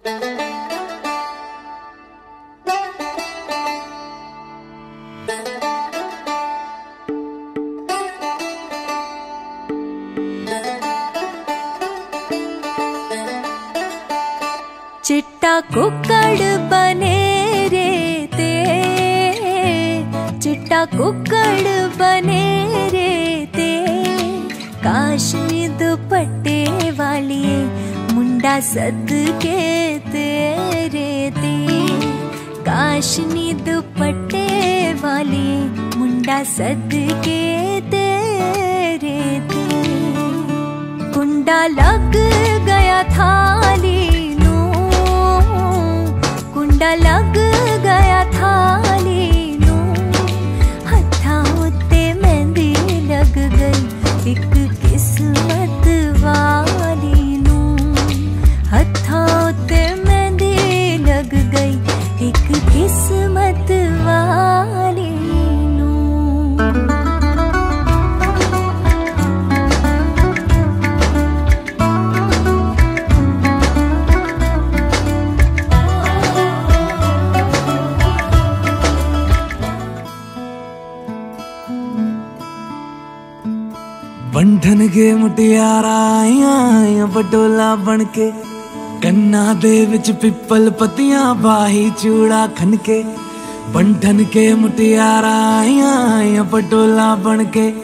चिट्टा कुकड़ बने रे ते चिट्टा कुकड़ बने रे ते काशनी दुपट्टे वाली मुंडा सत के तेरे ते। काशनी दुपट्टे वाली मुंडा सद के तेरे ते। कुंडा लग गया थाली ਬੰਧਨ ਕੇ ਮੁਟਿਆਰਾ ਆਈਆਂ ਆਈਆਂ ਬਣ ਕੇ। ਕੰਨਾਂ ਦੇ ਵਿੱਚ ਪਿੱਪਲ ਪਤੀਆਂ ਬਾਹੀ ਚੂੜਾ ਖਨ ਕੇ। ਬੰਧਨ ਕੇ ਮੁਟਿਆਰਾ ਆਈਆਂ ਆਈਆਂ ਬਣ ਕੇ।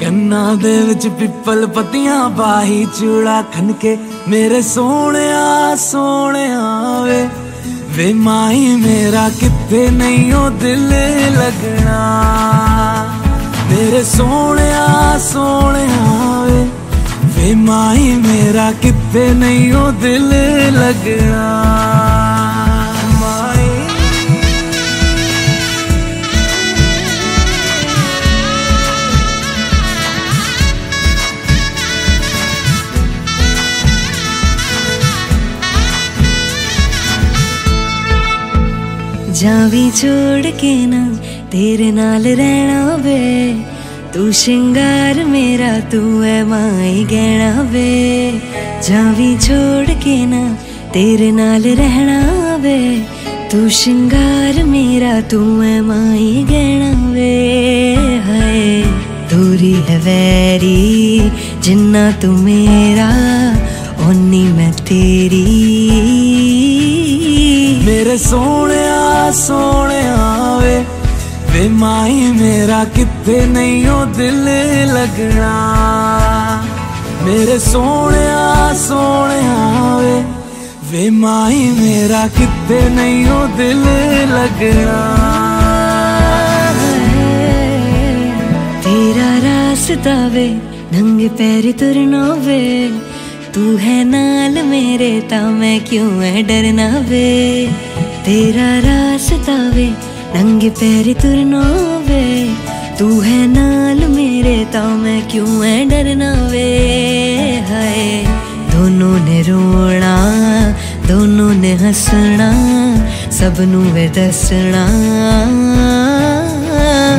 ਕੰਨਾਂ ਦੇ ਵਿੱਚ ਪਿੱਪਲ ਪਤੀਆਂ ਬਾਹੀ ਚੂੜਾ ਖਨ ਕੇ। ਮੇਰੇ ਸੋਹਣਿਆ ਸੋਹਣਿਆ ਵੇ। ਵੇ ਮਾਈ, ਮੇਰਾ ਕਿਤੇ ਨਹੀਂ ਉਹ ਦਿਲ ਲੱਗਣਾ। ਮੇਰੇ ਸੋਹਣਿਆ ਸੋਹਣਿਆ ਵੇ। ਵੇ ਮਾਈ ਮੇਰਾ ਕਿੱਥੇ ਨਹੀਂ ਉਹ ਦਿਲ ਲੱਗਣਾ। ਜਾਵੀ ਛੋੜ ਕੇ ਨਾ ਤੇਰੇ ਨਾਲ ਰਹਿਣਾ ਵੇ ਤੂੰ ਸ਼ਿੰਗਾਰ ਮੇਰਾ ਤੂੰ ਐ ਮਾਈ ਗਹਿਣਾ ਵੇ ਜਾਵੀ ਛੋੜ ਕੇ ਨਾ ਤੇਰੇ ਨਾਲ ਰਹਿਣਾ ਵੇ ਤੂੰ ਸ਼ਿੰਗਾਰ ਮੇਰਾ ਤੂੰ ਐ ਮਾਈ ਗਹਿਣਾ ਵੇ ਹਾਏ ਦੂਰੀ ਹੈ ਵੈਰੀ ਜਿੰਨਾ ਤੂੰ ਮੇਰਾ ਓਨੀ ਮੈਂ ਤੇਰੀ ਮੇਰੇ ਸੋਹਣਿਆ ਸੋਹਣਿਆ ਵੇ ਵੇ ਮਾਈ ਮੇਰਾ ਕਿੱਥੇ ਨਹੀਂ ਉਹ ਦਿਲ ਲੱਗਣਾ ਮੇਰੇ ਸੋਹਣਿਆ ਸੋਹਣਿਆ ਵੇ ਵੇ ਮਾਈ ਮੇਰਾ ਕਿੱਥੇ ਨਹੀਂ ਉਹ ਦਿਲ ਲੱਗਣਾ तेरा रास्ता वे नंगे पैर तुरना वे तू है नाल मेरे ता मैं क्यों है डरना वे ਤੇਰਾ ਰਾਸਤਾ ਵੇ, ਨੰਗੇ ਪੈਰ ਤੁਰਨਾ ਵੇ। ਤੂੰ ਹੈ ਨਾਲ ਮੇਰੇ, ਤਾਂ ਮੈਂ ਕਿਉਂ ਐ ਡਰਨਾ ਵੇ? ਹਾਏ, ਦੋਨੋਂ ਨੇ ਰੋਣਾ, ਦੋਨੋਂ ਨੇ ਹੱਸਣਾ, ਸਭ ਨੂੰ ਵੇ ਦੱਸਣਾ।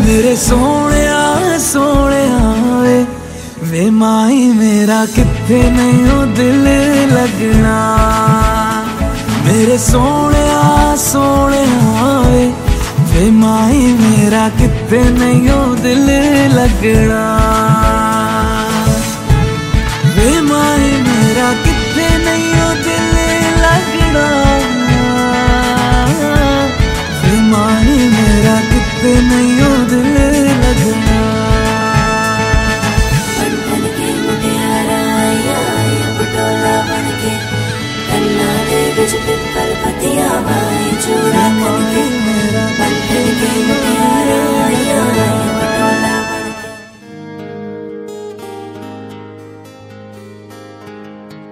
ਮੇਰੇ ਸੋਹਣਿਆ ਸੋਹਣਿਆ ਵੇ ਵੇ ਮਾਈ ਮੇਰਾ ਕਿੱਥੇ ਨਹੀਂ ਉਹ ਦਿਲ ਲੱਗਣਾ। ਮੇਰੇ ਸੋਹਣਿਆ ਮੇਰਾ ਨਹੀਂ ਉਹ ਦਿਲ ਲੱਗਣਾ।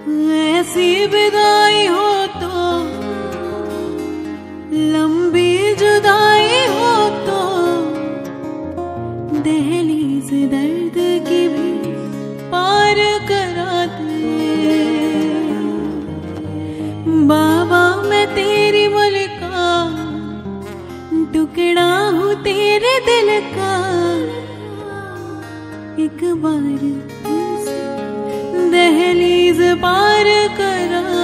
ऐसी विदाई हो तो लंबी जुदाई हो तो दहलीज दर्द की भी पार करा दे बाबा, मैं तेरी मलिका टुकड़ा हूँ तेरे दिल का। एक बार पार करा।